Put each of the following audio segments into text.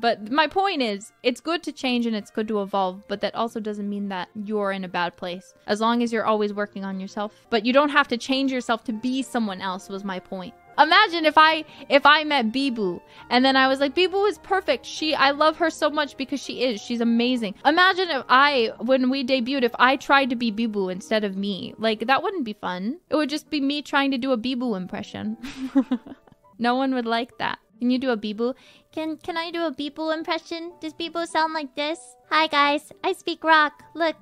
But my point is, it's good to change and it's good to evolve, but that also doesn't mean that you're in a bad place. As long as you're always working on yourself. But you don't have to change yourself to be someone else was my point. Imagine if I if I met Bibou and then I was like Bibou is perfect. She I love her so much because she is. She's amazing. Imagine if I when we debuted if I tried to be Bibou instead of me. Like that wouldn't be fun. It would just be me trying to do a Bibou impression. no one would like that. Can you do a Bibou? Can can I do a Bibou impression? Does Bibou sound like this? Hi guys, I speak rock. Look.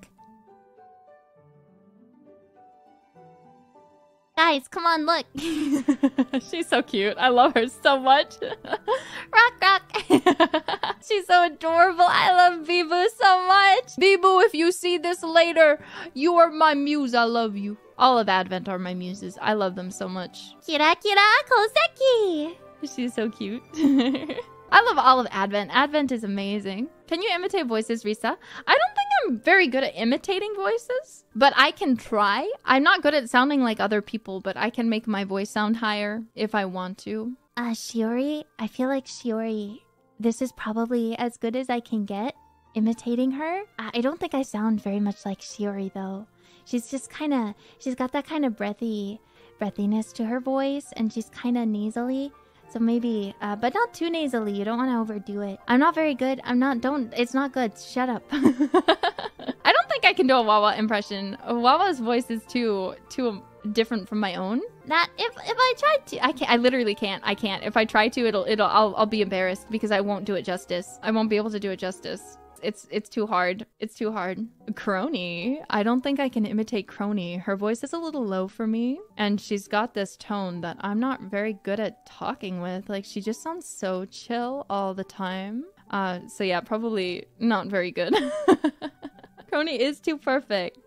Guys, come on, look. She's so cute. I love her so much. rock, rock. She's so adorable. I love Bibou so much. Bibou, if you see this later, you are my muse. I love you. All of Advent are my muses. I love them so much. Kira kira koseki. She's so cute. I love all of Advent. Advent is amazing. Can you imitate voices, Risa? I don't think I'm very good at imitating voices, but I can try. I'm not good at sounding like other people, but I can make my voice sound higher if I want to. Uh, Shiori, I feel like Shiori, this is probably as good as I can get imitating her. I don't think I sound very much like Shiori though. She's just kind of, she's got that kind of breathy, breathiness to her voice, and she's kind of nasally. So maybe, uh, but not too nasally. You don't want to overdo it. I'm not very good. I'm not, don't, it's not good. Shut up. I don't think I can do a Wawa impression. Wawa's voice is too, too different from my own. That if if I tried to, I can't. I literally can't. I can't. If I try to, it'll it'll. I'll I'll be embarrassed because I won't do it justice. I won't be able to do it justice. It's it's too hard. It's too hard. Kronii. I don't think I can imitate Kronii. Her voice is a little low for me, and she's got this tone that I'm not very good at talking with. Like she just sounds so chill all the time. Uh, so yeah, probably not very good. Kronii is too perfect.